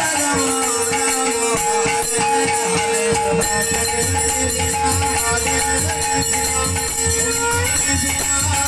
Thank you.